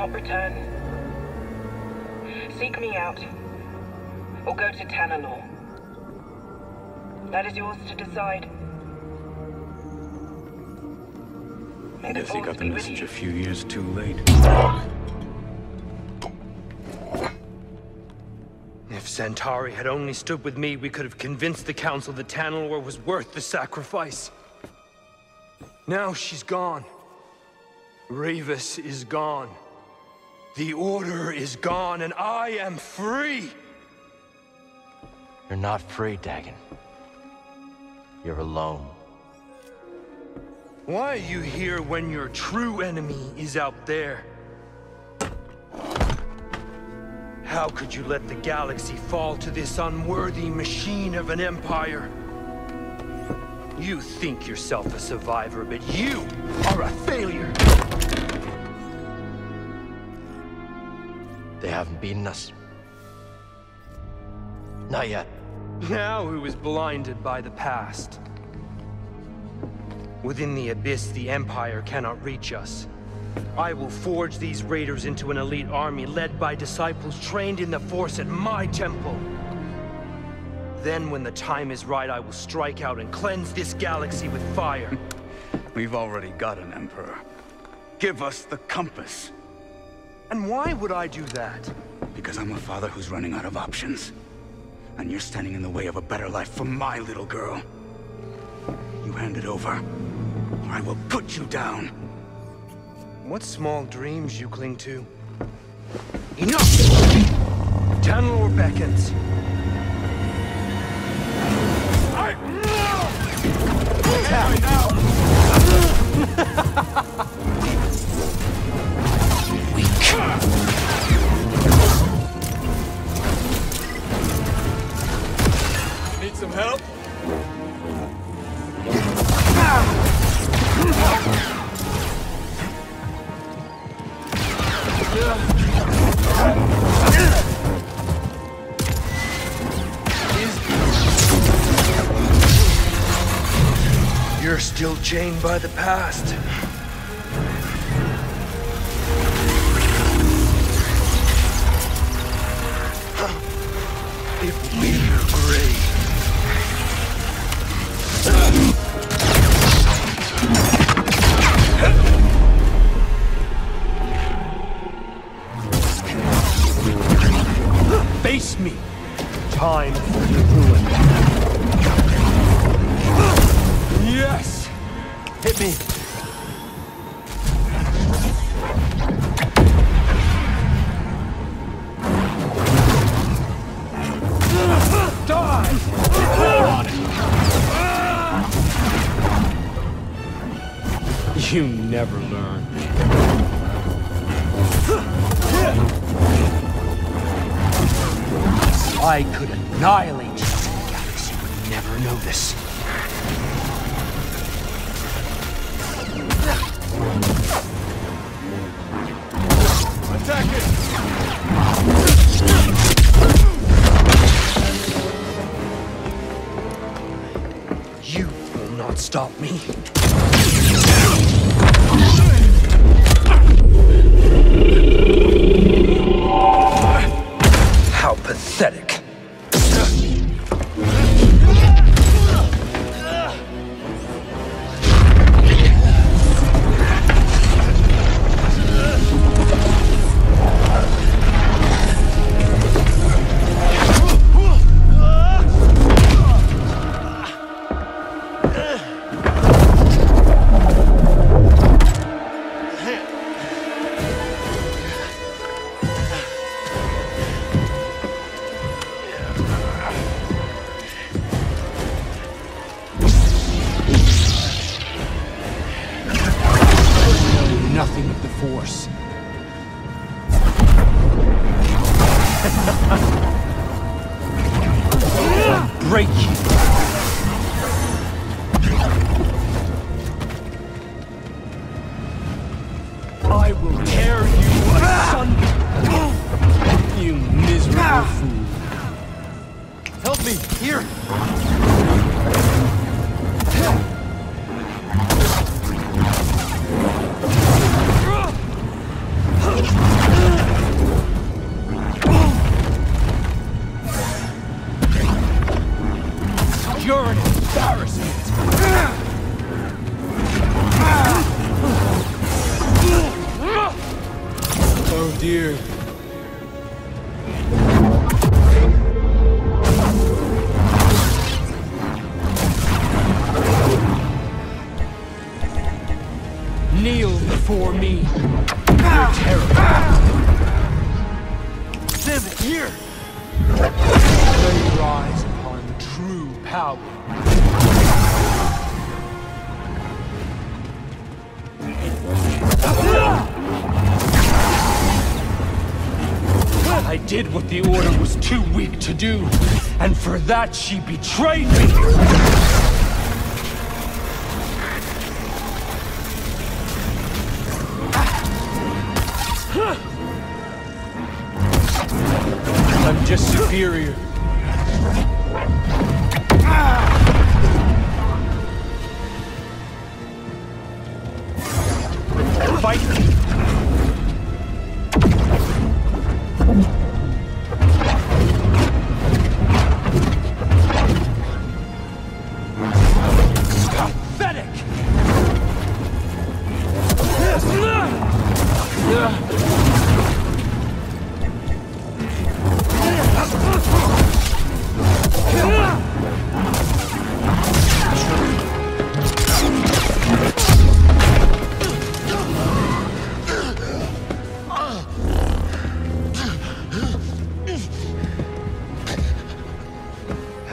not return. Seek me out, or go to Tanalorr. That is yours to decide. May the Guess he got the message you. a few years too late. If Santari had only stood with me, we could have convinced the Council that Tanalorr was worth the sacrifice. Now she's gone. Revis is gone. The Order is gone, and I am free! You're not free, Dagan. You're alone. Why are you here when your true enemy is out there? How could you let the galaxy fall to this unworthy machine of an empire? You think yourself a survivor, but you are a failure! They haven't beaten us. Not yet. Now who is blinded by the past? Within the Abyss, the Empire cannot reach us. I will forge these raiders into an elite army led by disciples trained in the Force at my temple. Then when the time is right, I will strike out and cleanse this galaxy with fire. We've already got an Emperor. Give us the compass. And why would I do that? Because I'm a father who's running out of options. And you're standing in the way of a better life for my little girl. You hand it over, or I will put you down. What small dreams you cling to. Enough! Tanalorr beckons. Need still chained by the past. You never learn. I could annihilate you. The galaxy would never know this. Attack it! You will not stop me. course. break you. I will tear you asunder, you miserable fool. Help me, here! dear. Kneel before me. You're terrible. Stand here. Let your eyes upon true power. Did what the Order was too weak to do, and for that she betrayed me! I'm just superior.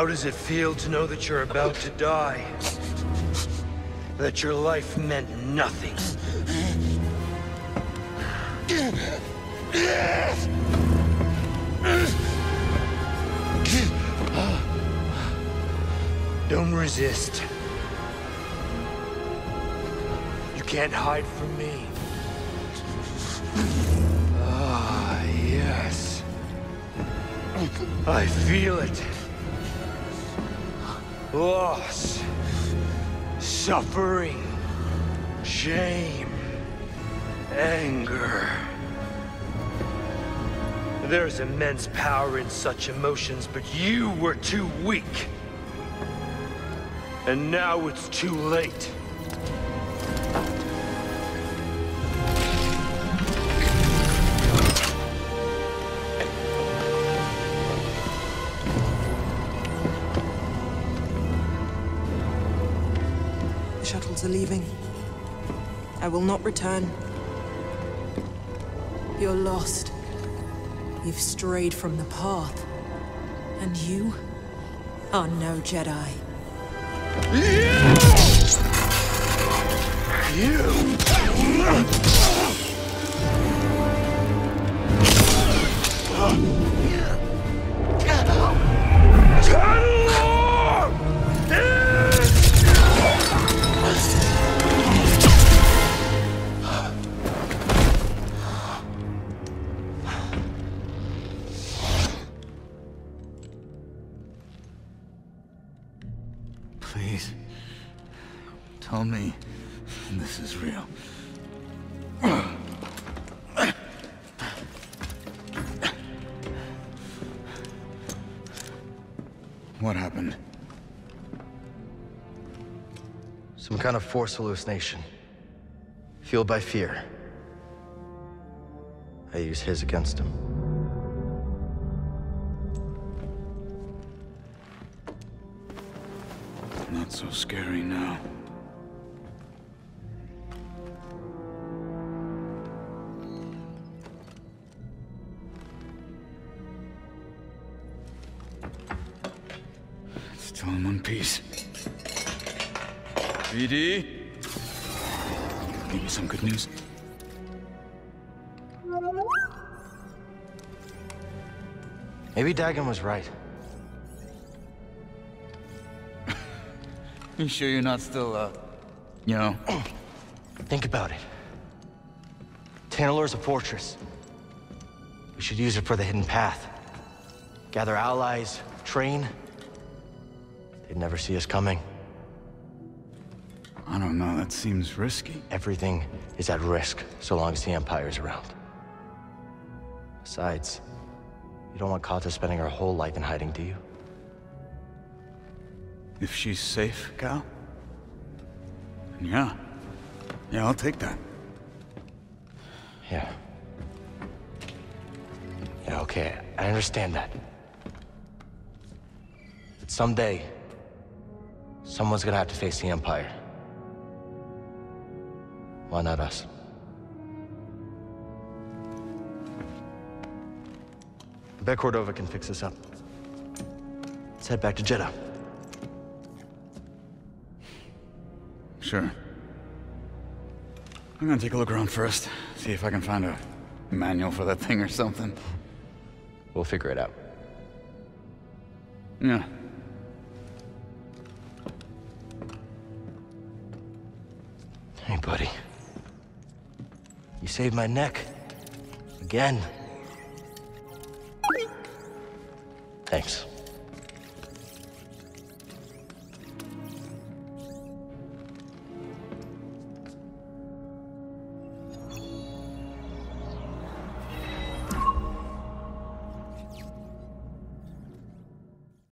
How does it feel to know that you're about to die? That your life meant nothing? Don't resist. You can't hide from me. Ah, yes. I feel it. Loss. Suffering. Shame. Anger. There's immense power in such emotions, but you were too weak. And now it's too late. Are leaving. I will not return. You're lost. You've strayed from the path. And you are no Jedi. Please. Tell me this is real. What happened? Some kind of force hallucination. Fueled by fear. I use his against him. Not so scary now. Still in one piece. BD? Maybe some good news? Maybe Dagan was right. You sure you're not still, uh, you know? Think about it. Tanalorr's a fortress. We should use it for the hidden path. Gather allies, train. They'd never see us coming. I don't know, that seems risky. Everything is at risk so long as the Empire's around. Besides, you don't want Kata spending her whole life in hiding, do you? If she's safe, Cal? Yeah. Yeah, I'll take that. Yeah. Yeah, okay, I understand that. But someday, someone's gonna have to face the Empire. Why not us? I bet Cordova can fix this up. Let's head back to Jedha. Sure. I'm gonna take a look around first, see if I can find a manual for that thing or something. We'll figure it out. Yeah. Buddy. You saved my neck. Again. Thanks.